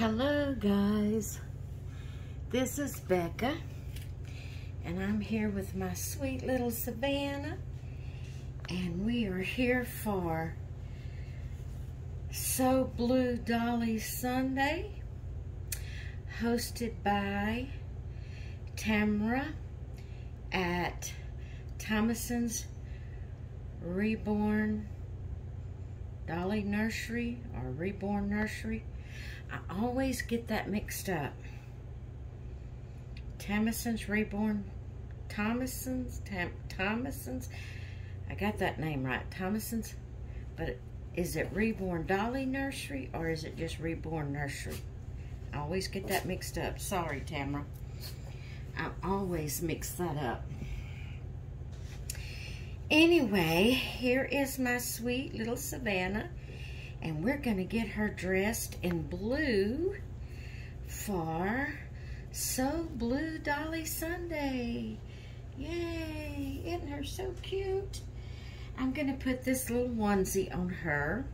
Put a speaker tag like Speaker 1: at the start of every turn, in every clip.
Speaker 1: Hello guys, this is Becca and I'm here with my sweet little Savannah and we are here for So Blue Dolly Sunday hosted by Tamra at Thomason's Reborn Dolly Nursery or Reborn Nursery I always get that mixed up. Thomason's Reborn, Thomason's, Tam, Thomason's, I got that name right, Thomason's, but is it Reborn Dolly Nursery or is it just Reborn Nursery? I always get that mixed up. Sorry, Tamara. I always mix that up. Anyway, here is my sweet little Savannah and we're going to get her dressed in blue for So Blue Dolly Sunday. Yay! Isn't her so cute? I'm going to put this little onesie on her.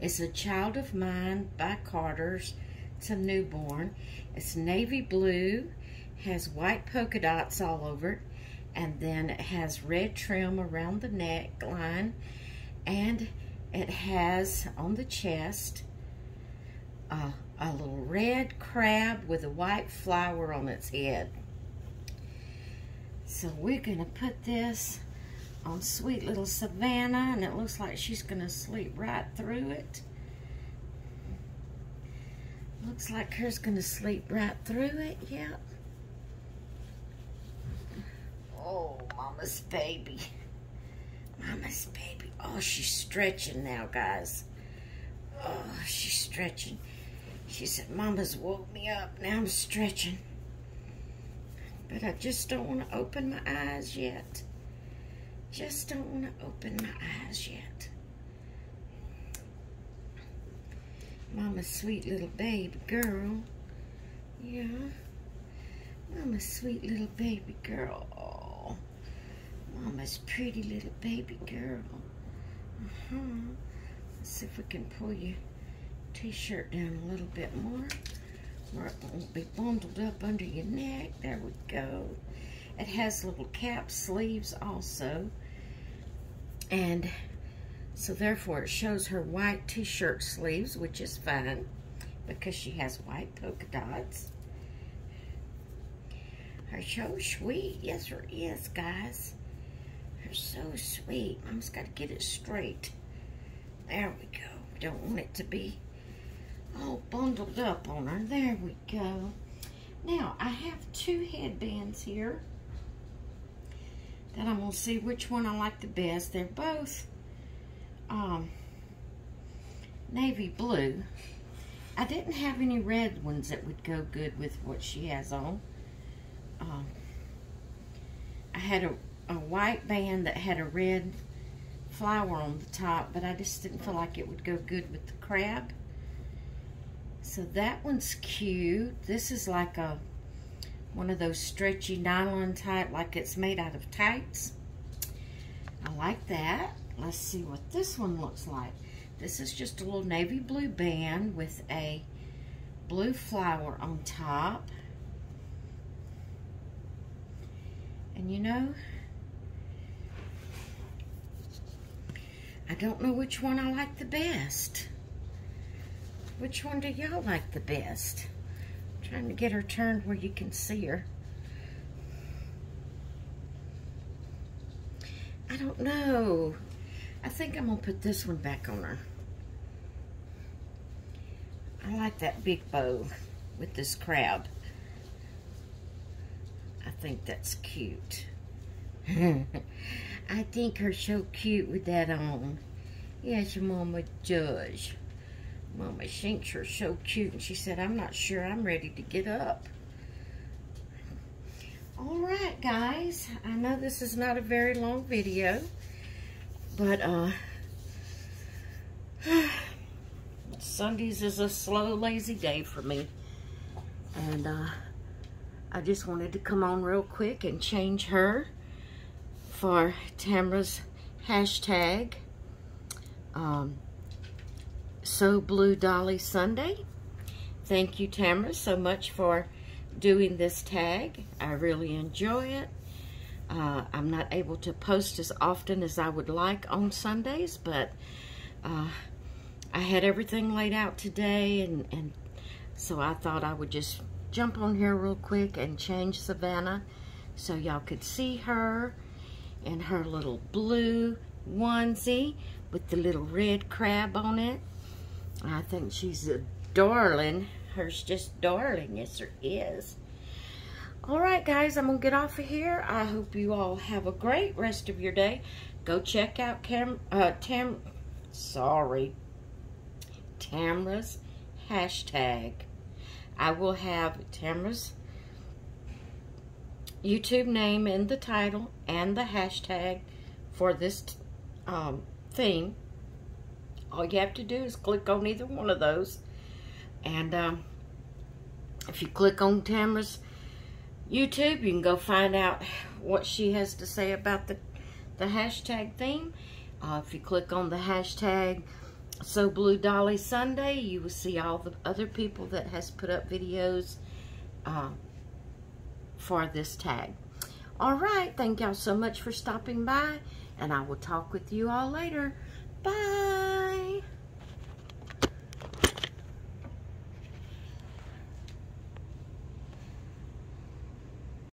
Speaker 1: It's a Child of Mine by Carter's. It's a newborn. It's navy blue, has white polka dots all over it, and then it has red trim around the neckline, and it has on the chest uh, a little red crab with a white flower on its head. So we're going to put this on sweet little Savannah and it looks like she's going to sleep right through it. Looks like her's going to sleep right through it, yep. Oh, mama's baby. Mama's baby. Oh, she's stretching now, guys. Oh, she's stretching. She said, Mama's woke me up. Now I'm stretching. But I just don't want to open my eyes yet. Just don't want to open my eyes yet. Mama's sweet little baby girl. Yeah. Mama's sweet little baby girl. Mama's pretty little baby girl. Uh-huh. Let's see if we can pull your t-shirt down a little bit more where it won't be bundled up under your neck. There we go. It has little cap sleeves also. And so therefore it shows her white t-shirt sleeves, which is fine because she has white polka dots. Her so sweet. Yes, her is, guys. They're so sweet. Mom's got to get it straight. There we go. Don't want it to be all bundled up on her. There we go. Now, I have two headbands here that I'm going to see which one I like the best. They're both um, navy blue. I didn't have any red ones that would go good with what she has on. Um, I had a a white band that had a red flower on the top, but I just didn't feel like it would go good with the crab. So that one's cute. This is like a one of those stretchy nylon type, like it's made out of tights. I like that. Let's see what this one looks like. This is just a little navy blue band with a blue flower on top. And you know, I don't know which one I like the best. Which one do y'all like the best? I'm trying to get her turned where you can see her. I don't know. I think I'm going to put this one back on her. I like that big bow with this crab. I think that's cute. I think her so cute with that on. Yes, Mama does. Mama thinks her so cute, and she said, I'm not sure I'm ready to get up. All right, guys. I know this is not a very long video, but uh, Sundays is a slow, lazy day for me. And uh, I just wanted to come on real quick and change her for Tamra's hashtag um, So Blue Dolly Sunday. thank you, Tamara, so much for doing this tag. I really enjoy it. Uh, I'm not able to post as often as I would like on Sundays, but uh, I had everything laid out today, and, and so I thought I would just jump on here real quick and change Savannah so y'all could see her in her little blue onesie with the little red crab on it. I think she's a darling. Her's just darling. Yes, her is. All right, guys, I'm going to get off of here. I hope you all have a great rest of your day. Go check out Cam, uh, Tam, sorry, Tamra's hashtag. I will have Tamra's YouTube name in the title and the hashtag for this um, theme. All you have to do is click on either one of those. And um, if you click on Tamra's YouTube, you can go find out what she has to say about the, the hashtag theme. Uh, if you click on the hashtag So Blue Dolly Sunday, you will see all the other people that has put up videos uh, for this tag. All right, thank y'all so much for stopping by, and I will talk with you all later. Bye.